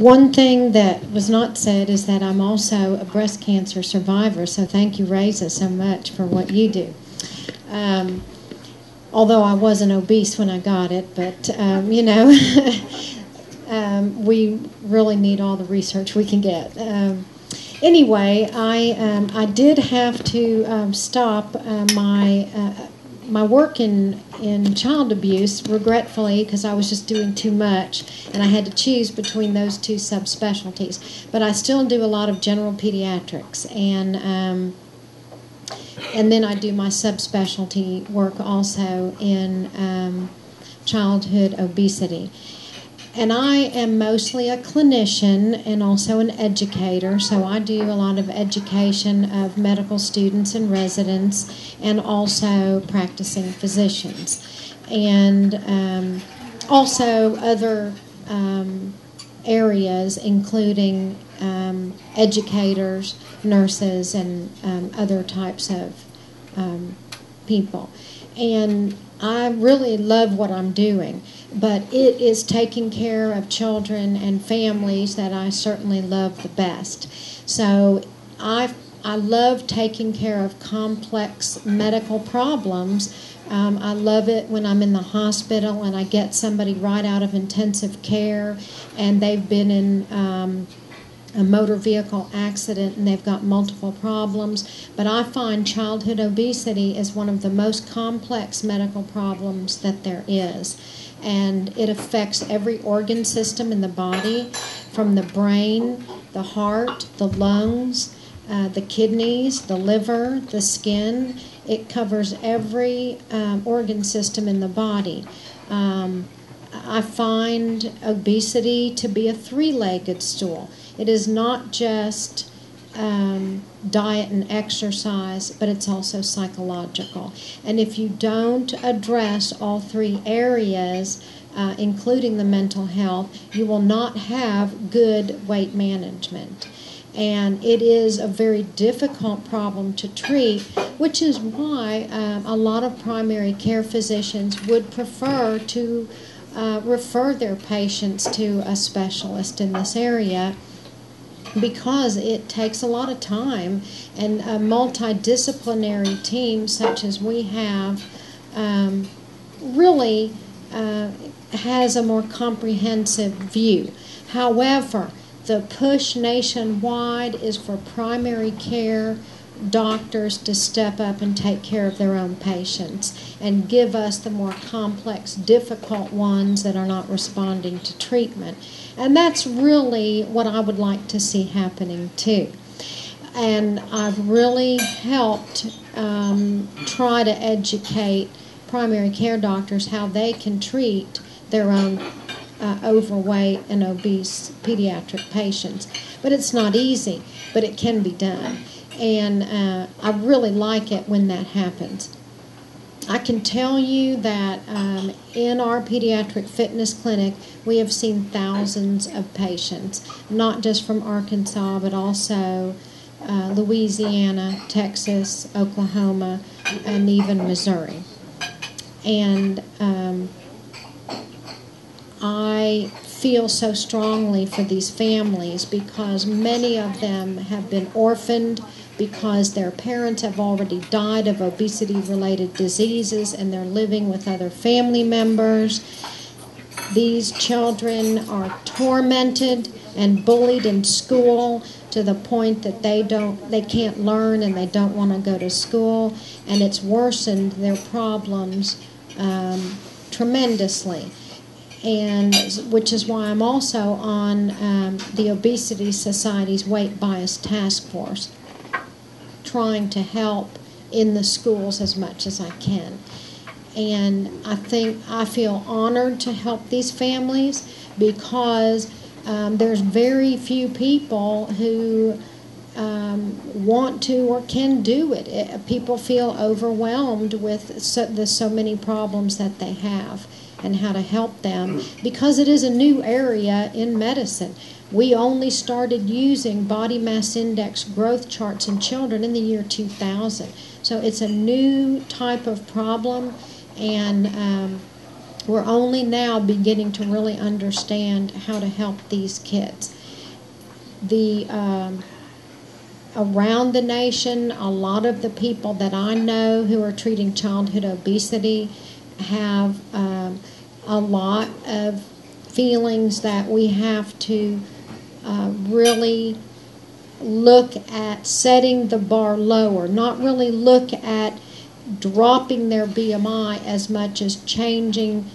one thing that was not said is that I'm also a breast cancer survivor, so thank you, Reza, so much for what you do. Um, although I wasn't obese when I got it, but um, you know, um, we really need all the research we can get. Um, anyway, I um, I did have to um, stop uh, my uh, my work in in child abuse, regretfully, because I was just doing too much, and I had to choose between those two subspecialties. But I still do a lot of general pediatrics, and um, and then I do my subspecialty work also in um, childhood obesity. And I am mostly a clinician and also an educator, so I do a lot of education of medical students and residents and also practicing physicians. And um, also other um, areas, including um, educators, nurses, and um, other types of um, people. And I really love what I'm doing but it is taking care of children and families that I certainly love the best. So I I love taking care of complex medical problems. Um, I love it when I'm in the hospital and I get somebody right out of intensive care and they've been in um, a motor vehicle accident and they've got multiple problems. But I find childhood obesity is one of the most complex medical problems that there is and it affects every organ system in the body from the brain, the heart, the lungs, uh, the kidneys, the liver, the skin. It covers every um, organ system in the body. Um, I find obesity to be a three legged stool. It is not just um, diet and exercise, but it's also psychological. And if you don't address all three areas, uh, including the mental health, you will not have good weight management. And it is a very difficult problem to treat, which is why um, a lot of primary care physicians would prefer to uh, refer their patients to a specialist in this area because it takes a lot of time and a multidisciplinary team such as we have um, really uh, has a more comprehensive view. However, the push nationwide is for primary care doctors to step up and take care of their own patients and give us the more complex, difficult ones that are not responding to treatment. And that's really what I would like to see happening too. And I've really helped um, try to educate primary care doctors how they can treat their own uh, overweight and obese pediatric patients. But it's not easy, but it can be done. And uh, I really like it when that happens. I can tell you that um, in our pediatric fitness clinic, we have seen thousands of patients, not just from Arkansas, but also uh, Louisiana, Texas, Oklahoma, and even Missouri. And um, I feel so strongly for these families because many of them have been orphaned because their parents have already died of obesity related diseases and they're living with other family members. These children are tormented and bullied in school to the point that they don't they can't learn and they don't want to go to school and it's worsened their problems um, tremendously and which is why I'm also on um, the Obesity Society's Weight Bias Task Force trying to help in the schools as much as I can. And I think I feel honored to help these families because um, there's very few people who um, want to or can do it. it. People feel overwhelmed with so, the so many problems that they have and how to help them because it is a new area in medicine. We only started using body mass index growth charts in children in the year 2000. So it's a new type of problem, and um, We're only now beginning to really understand how to help these kids. The um, around the nation, a lot of the people that I know who are treating childhood obesity have um, a lot of feelings that we have to uh, really look at setting the bar lower, not really look at dropping their BMI as much as changing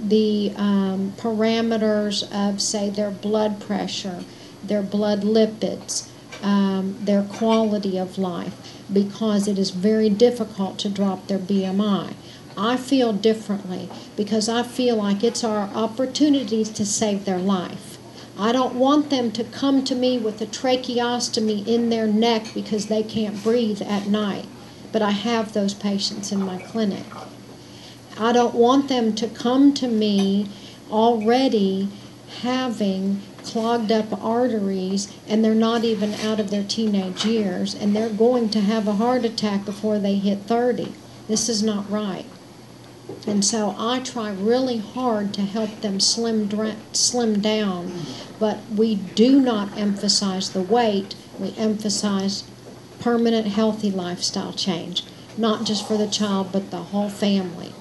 the um, parameters of, say, their blood pressure, their blood lipids, um, their quality of life, because it is very difficult to drop their BMI. I feel differently because I feel like it's our opportunities to save their life. I don't want them to come to me with a tracheostomy in their neck because they can't breathe at night. But I have those patients in my clinic. I don't want them to come to me already having clogged up arteries and they're not even out of their teenage years and they're going to have a heart attack before they hit 30. This is not right. And so I try really hard to help them slim, dra- slim down, but we do not emphasize the weight, we emphasize permanent healthy lifestyle change, not just for the child, but the whole family.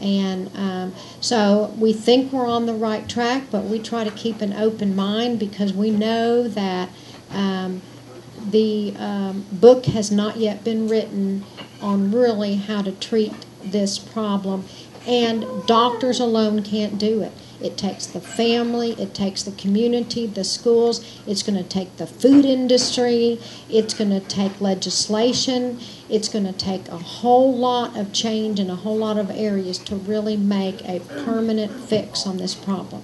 And um, so we think we're on the right track, but we try to keep an open mind because we know that um, the um, book has not yet been written on really how to treat this problem, and doctors alone can't do it. It takes the family, it takes the community, the schools, it's going to take the food industry, it's going to take legislation, it's going to take a whole lot of change in a whole lot of areas to really make a permanent fix on this problem.